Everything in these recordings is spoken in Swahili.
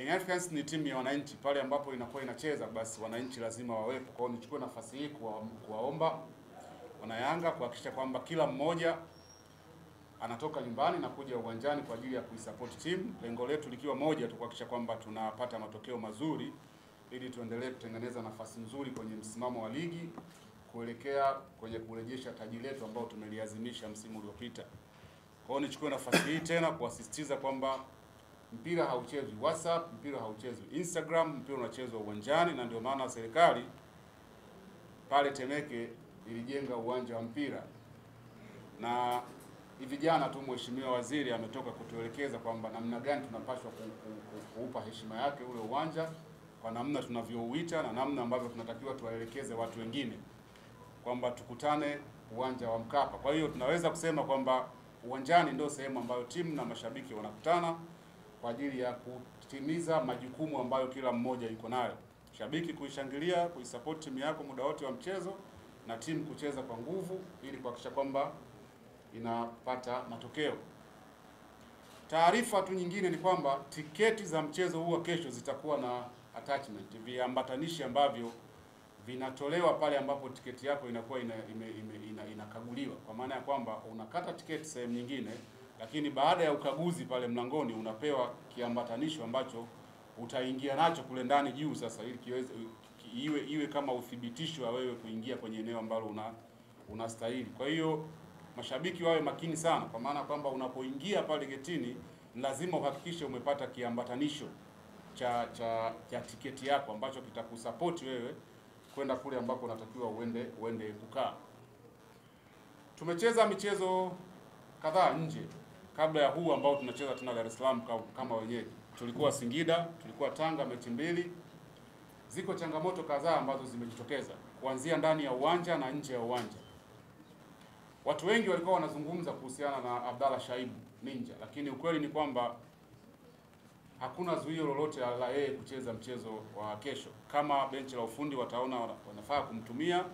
Young Africans ni timu ya wananchi. Pale ambapo inakuwa inacheza, basi wananchi lazima wawepo. Kwa hiyo nichukue nafasi hii kuwa, kuwaomba wanayanga kuhakikisha kwamba kila mmoja anatoka nyumbani na kuja uwanjani kwa ajili ya kuisupport timu, lengo letu likiwa moja tu, kuhakikisha kwamba tunapata matokeo mazuri ili tuendelee kutengeneza nafasi nzuri kwenye msimamo wa ligi kuelekea kwenye kurejesha taji letu ambao tumeliazimisha msimu uliopita. Kwa hiyo nichukue nafasi hii tena kuasisitiza kwamba mpira hauchezwi WhatsApp, mpira hauchezwi Instagram, mpira unachezwa uwanjani, na ndio maana serikali pale Temeke ilijenga uwanja wa mpira na hivi jana tu Mheshimiwa Waziri ametoka kutuelekeza kwamba namna gani tunapaswa ku, ku, ku, kuupa heshima yake ule uwanja kwa namna tunavyouita na namna ambavyo tunatakiwa tuwaelekeze watu wengine kwamba tukutane uwanja wa Mkapa. Kwa hiyo tunaweza kusema kwamba uwanjani ndio sehemu ambayo timu na mashabiki wanakutana kwa ajili ya kutimiza majukumu ambayo kila mmoja yuko nayo, shabiki kuishangilia, kuisupport timu yako muda wote wa mchezo na timu kucheza kwa nguvu ili kuhakikisha kwamba inapata matokeo. Taarifa tu nyingine ni kwamba tiketi za mchezo huu wa kesho zitakuwa na attachment, viambatanishi ambavyo vinatolewa pale ambapo tiketi yako inakuwa ina, ina, ina, ina, inakaguliwa kwa maana ya kwamba unakata tiketi sehemu nyingine, lakini baada ya ukaguzi pale mlangoni unapewa kiambatanisho ambacho utaingia nacho kule ndani juu sasa, ili kiweze iwe iwe kama uthibitisho wa wewe kuingia kwenye eneo ambalo una unastahili. Kwa hiyo mashabiki wawe makini sana, kwa maana kwamba unapoingia pale getini lazima uhakikishe umepata kiambatanisho cha cha cha tiketi yako ambacho kitakusapoti wewe kwenda kule ambako unatakiwa uende uende kukaa. Tumecheza michezo kadhaa nje kabla ya huu ambao tunacheza tena Dar es Salaam kama wenyeji. Tulikuwa Singida, tulikuwa Tanga mechi mbili. Ziko changamoto kadhaa ambazo zimejitokeza kuanzia ndani ya uwanja na nje ya uwanja. Watu wengi walikuwa wanazungumza kuhusiana na Abdalla Shaibu Ninja, lakini ukweli ni kwamba hakuna zuio lolote la yeye kucheza mchezo wa kesho. Kama benchi la ufundi wataona wanafaa kumtumia,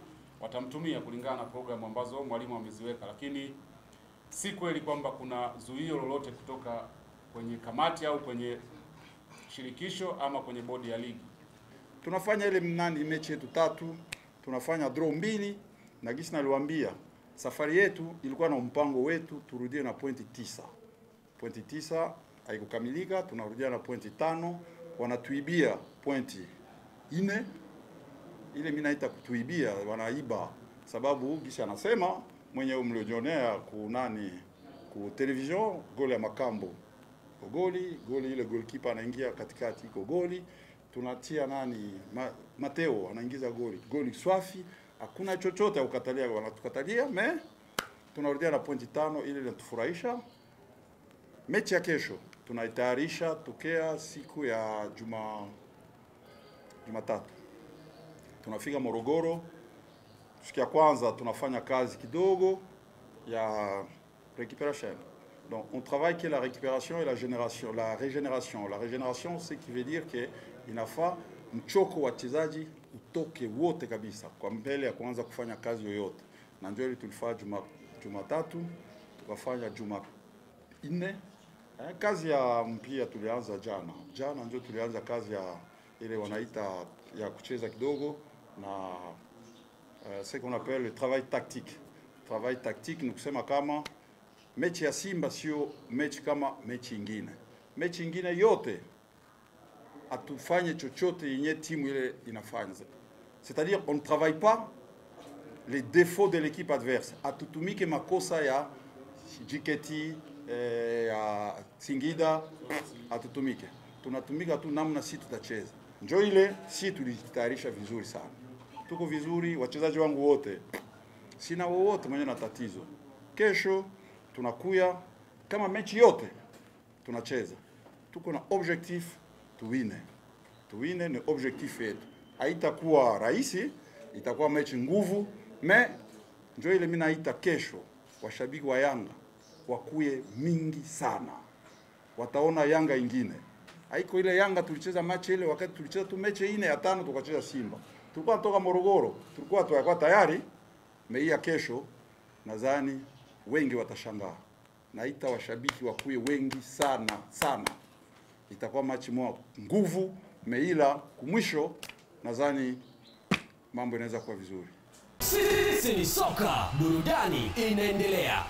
watamtumia kulingana na programu ambazo mwalimu ameziweka, lakini si kweli kwamba kuna zuio lolote kutoka kwenye kamati au kwenye shirikisho ama kwenye bodi ya ligi. tunafanya ile mnani mechi yetu tatu, tunafanya draw mbili, na gisi naliwaambia safari yetu ilikuwa na mpango wetu turudie na pointi tisa. Pointi tisa haikukamilika, tunarudia na pointi tano, wanatuibia pointi ine. Ile mimi naita kutuibia, wanaiba sababu gisi anasema mwenyewe mliojionea ku nani ku television, goli ya Makambo goli goli, ile goalkeeper anaingia katikati iko goli, tunatia nani Ma, Mateo anaingiza goli goli swafi, hakuna chochote ukatalia wanatukatalia me tunarudia na pointi tano, ile inatufurahisha. Mechi ya kesho tunaitayarisha tokea siku ya juma Jumatatu, tunafika Morogoro. Siku ya kwanza tunafanya kazi kidogo ya récupération. Donc on travaille que la récupération et la génération, la régénération. La régénération c'est qui veut dire que inafaa mchoko wa wachezaji utoke wote kabisa kwa mbele ya kuanza kufanya kazi yoyote, na ndio ile tulifanya juma Jumatatu tukafanya juma nne. Eh, kazi ya mpira tulianza jana jana, ndio tulianza kazi ya ile wanaita ya kucheza kidogo na ce qu'on appelle le travail tactique. Travail tactique ni kusema kama mechi ya Simba kama mechi ingine. Yote chochote yenye timu c'est-à-dire on ne travaille pas les défauts de l'équipe adverse, atutumike makosa ya Jiketi eh, ya Singida atutumike, tunatumika tu namna si tutacheza. Njo ile si vizuri sana, tuko vizuri, wachezaji wangu wote, sina wowote mwenye na tatizo. Kesho tunakuya. Kama mechi yote tunacheza, tuko na objectif tuwine, tuwine ni objectif yetu. Haitakuwa rahisi, itakuwa mechi nguvu, me njo ile mimi naita kesho, washabiki wa Yanga wakuye mingi sana, wataona Yanga ingine. Haiko ile Yanga tulicheza mechi ile, wakati tulicheza tu mechi ine ya tano tukacheza Simba, tulikuwa natoka Morogoro, tulikuwa tuyakuwa tayari meia. Kesho nadhani wengi watashangaa, naita washabiki wakuye wengi sana sana, itakuwa machi mwa nguvu meila kumwisho, nadhani mambo inaweza kuwa vizuri. Sisi ni soka, burudani inaendelea.